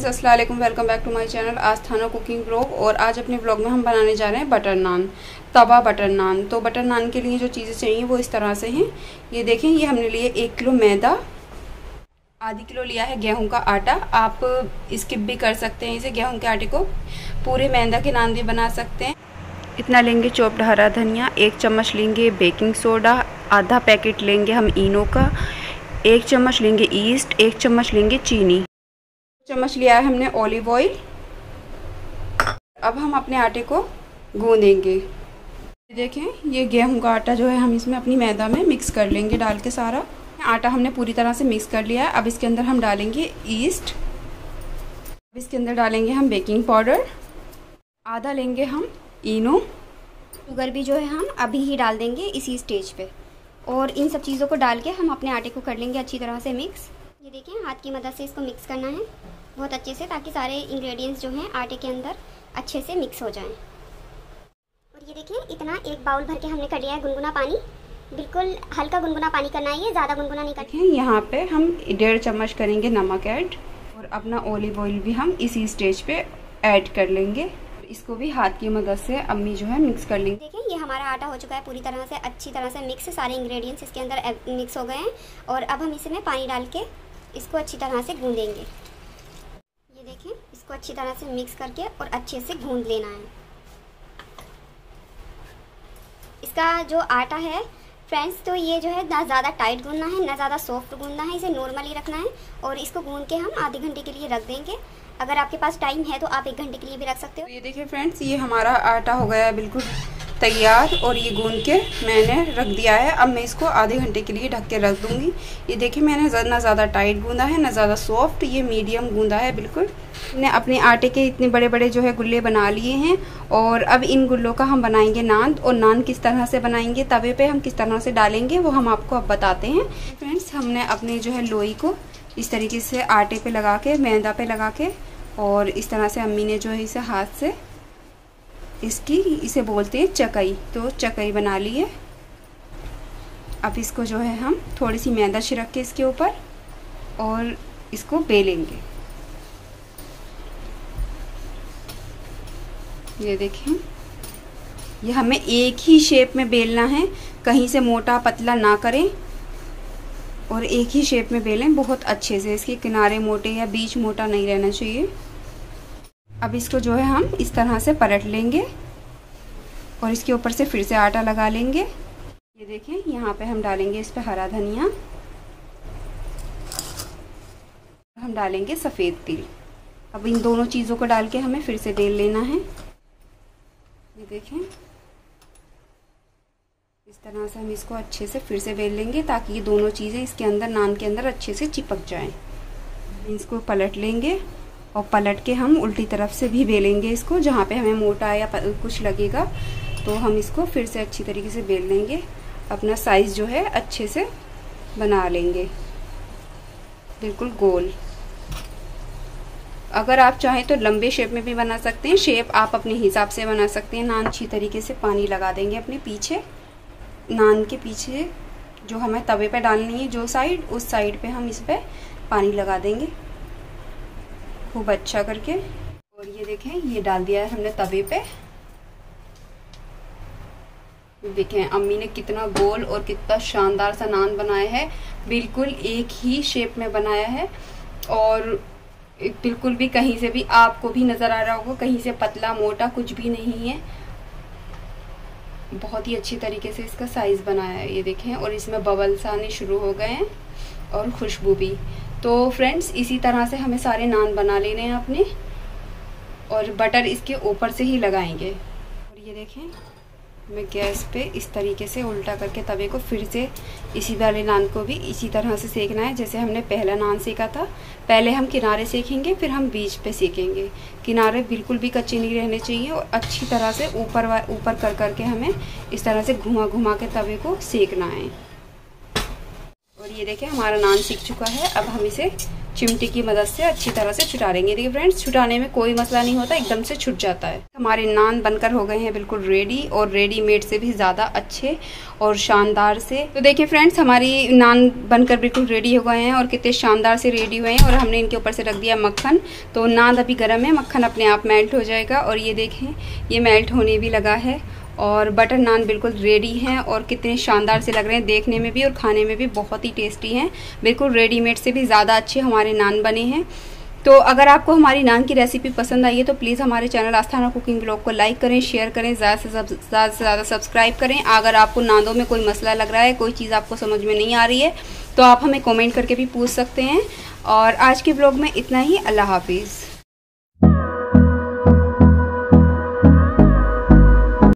Friends अस्सलाम वालेकुम welcome back to my channel Asthana cooking blog और आज अपने ब्लॉग में हम बनाने जा रहे हैं बटर नान तवा बटर नान तो बटर नान के लिए जो चीज़ें चाहिए, वो इस तरह से हैं। ये देखें, ये हमने लिए एक किलो मैदा, आधी किलो लिया है गेहूँ का आटा। आप स्किप भी कर सकते हैं इसे गेहूँ के आटे को। पूरे मैदा के नान भी बना सकते हैं। इतना लेंगे चौप्ड हरा धनिया, एक चम्मच लेंगे बेकिंग सोडा आधा पैकेट लेंगे हम इनो का, एक चम्मच लेंगे ईस्ट एक चम्मच लेंगे चीनी। चम्मच लिया है हमने ऑलिव ऑयल अब हम अपने आटे को गूंदेंगे। देखें, ये गेहूँ का आटा जो है, हम इसमें अपनी मैदा में मिक्स कर लेंगे डाल के सारा। आटा हमने पूरी तरह से मिक्स कर लिया है। अब इसके अंदर हम डालेंगे ईस्ट अब इसके अंदर डालेंगे हम बेकिंग पाउडर आधा लेंगे हम इनो। शुगर भी जो है, हम अभी ही डाल देंगे इसी स्टेज पे। और इन सब चीज़ों को डाल के हम अपने आटे को कर लेंगे अच्छी तरह से मिक्स ये देखिए हाथ की मदद से इसको मिक्स करना है। बहुत अच्छे से ताकि सारे इंग्रेडिएंट्स जो हैं आटे के अंदर अच्छे से मिक्स हो जाएँ। और ये देखिए इतना एक बाउल भर के हमने कर लिया है गुनगुना पानी। बिल्कुल हल्का गुनगुना पानी करना है ये ज़्यादा गुनगुना नहीं करना। यहाँ पे हम डेढ़ चम्मच करेंगे नमक ऐड और अपना ऑलिव ऑयल भी हम इसी स्टेज पे ऐड कर लेंगे। इसको भी हाथ की मदद से अम्मी जो है मिक्स कर लेंगे। देखिए ये हमारा आटा हो चुका है पूरी तरह से अच्छी तरह से मिक्स सारे इंग्रेडिएंट्स इसके अंदर मिक्स हो गए हैं। और अब हम इसमें पानी डाल के इसको अच्छी तरह से गूंदेंगे ये देखें इसको अच्छी तरह से मिक्स करके और अच्छे से गूंद लेना है। इसका जो आटा है फ्रेंड्स तो ये जो है, ना ज़्यादा टाइट गूंदना है, ना ज़्यादा सॉफ्ट गूंदना है, इसे नॉर्मली रखना है और इसको गूंद के हम आधे घंटे के लिए रख देंगे। अगर आपके पास टाइम है तो आप एक घंटे के लिए भी रख सकते हो। ये देखिए फ्रेंड्स ये हमारा आटा हो गया है, बिल्कुल। तैयार और ये गूंद के मैंने रख दिया है। अब मैं इसको आधे घंटे के लिए ढक के रख दूँगी। ये देखिए, मैंने ना ज़्यादा टाइट गूंदा है, ना ज़्यादा सॉफ्ट ये मीडियम गूंदा है बिल्कुल। मैंने अपने आटे के इतने बड़े बड़े जो है गुल्ले बना लिए हैं और अब इन गुल्लों का हम बनाएँगे नान और नान किस तरह से बनाएँगे, तवे पे हम किस तरह से डालेंगे, वो हम आपको अब बताते हैं। फ्रेंड्स, हमने अपने जो है लोई को इस तरीके से आटे पे लगा के, मैदा पे लगा के और इस तरह से अम्मी ने जो है इसे हाथ से इसकी, इसे बोलते हैं चकई। तो चकई बना ली है। अब इसको जो है हम थोड़ी सी मैदा छिड़क के इसके ऊपर और इसको बेलेंगे। ये देखें। ये हमें एक ही शेप में बेलना है। कहीं से मोटा पतला ना करें और एक ही शेप में बेलें। बहुत अच्छे से। इसके किनारे मोटे या बीच मोटा नहीं रहना चाहिए। अब इसको जो है हम इस तरह से पलट लेंगे और इसके ऊपर से फिर से आटा लगा लेंगे। ये देखें यहाँ पे हम डालेंगे इस पर हरा धनिया। हम डालेंगे सफ़ेद तिल। अब इन दोनों चीज़ों को डाल के हमें फिर से बेल लेना है। ये देखें। इस तरह से हम इसको अच्छे से फिर से बेल लेंगे ताकि ये दोनों चीज़ें इसके अंदर, नान के अंदर अच्छे से चिपक जाएँ। इसको पलट लेंगे। और पलट के हम उल्टी तरफ़ से भी बेलेंगे इसको, जहाँ पे हमें मोटा या कुछ लगेगा तो हम इसको फिर से अच्छी तरीके से बेल लेंगे अपना साइज़ जो है अच्छे से बना लेंगे। बिल्कुल गोल। अगर आप चाहें तो लंबे शेप में भी बना सकते हैं। शेप आप अपने हिसाब से बना सकते हैं। नान अच्छी तरीके से पानी लगा देंगे अपने पीछे। नान के पीछे जो हमें तवे पे डालनी है, जो साइड उस साइड पे हम इस पर पानी लगा देंगे। खूब अच्छा करके। और ये देखें, ये डाल दिया है हमने तवे पे। देखें, अम्मी ने कितना गोल और कितना शानदार सा नान बनाया है। बिल्कुल एक ही शेप में बनाया है। और बिल्कुल भी कहीं से भी आपको भी नज़र आ रहा होगा, कहीं से पतला, मोटा कुछ भी नहीं है। बहुत ही अच्छी तरीके से इसका साइज़ बनाया है, ये देखें। और इसमें बबल्स आने शुरू हो गए हैं और खुशबू भी। तो फ्रेंड्स इसी तरह से हमें सारे नान बना लेने हैं अपने और बटर इसके ऊपर से ही लगाएँगे। और ये देखें, मैं गैस पे इस तरीके से उल्टा करके तवे को फिर से इसी वाले नान को भी इसी तरह से सेकना है, जैसे हमने पहला नान सेका था। पहले हम किनारे सेकेंगे, फिर हम बीच पे सेकेंगे। किनारे बिल्कुल भी कच्चे नहीं रहने चाहिए और अच्छी तरह से ऊपर ऊपर कर करके हमें इस तरह से घुमा घुमा के तवे को सेकना है। ये देखें हमारा नान सीख चुका है। अब हम इसे चिमटी की मदद से अच्छी तरह से छुटा लेंगे देखिए फ्रेंड्स छुटाने में कोई मसला नहीं होता, एकदम से छुट जाता है। हमारे नान बनकर हो गए हैं बिल्कुल रेडी और रेडीमेड से भी ज़्यादा अच्छे और शानदार से। तो देखिए फ्रेंड्स हमारी नान बनकर बिल्कुल रेडी हो गए हैं और कितने शानदार से रेडी हुए हैं और हमने इनके ऊपर से रख दिया मक्खन। तो नान अभी गर्म है, मक्खन अपने आप मेल्ट हो जाएगा और ये देखें, ये मेल्ट होने भी लगा है और बटर नान बिल्कुल रेडी हैं और कितने शानदार से लग रहे हैं देखने में भी और खाने में भी, बहुत ही टेस्टी हैं। बिल्कुल रेडीमेड से भी ज़्यादा अच्छे हमारे नान बने हैं। तो अगर आपको हमारी नान की रेसिपी पसंद आई है तो प्लीज़ हमारे चैनल आस्थाना कुकिंग ब्लॉग को लाइक करें शेयर करें, ज़्यादा से ज़्यादा से ज़्यादा सब्सक्राइब करें। अगर आपको नानों में कोई मसला लग रहा है, कोई चीज़ आपको समझ में नहीं आ रही है तो आप हमें कमेंट करके भी पूछ सकते हैं। और आज के ब्लॉग में इतना ही, अल्लाह हाफिज़।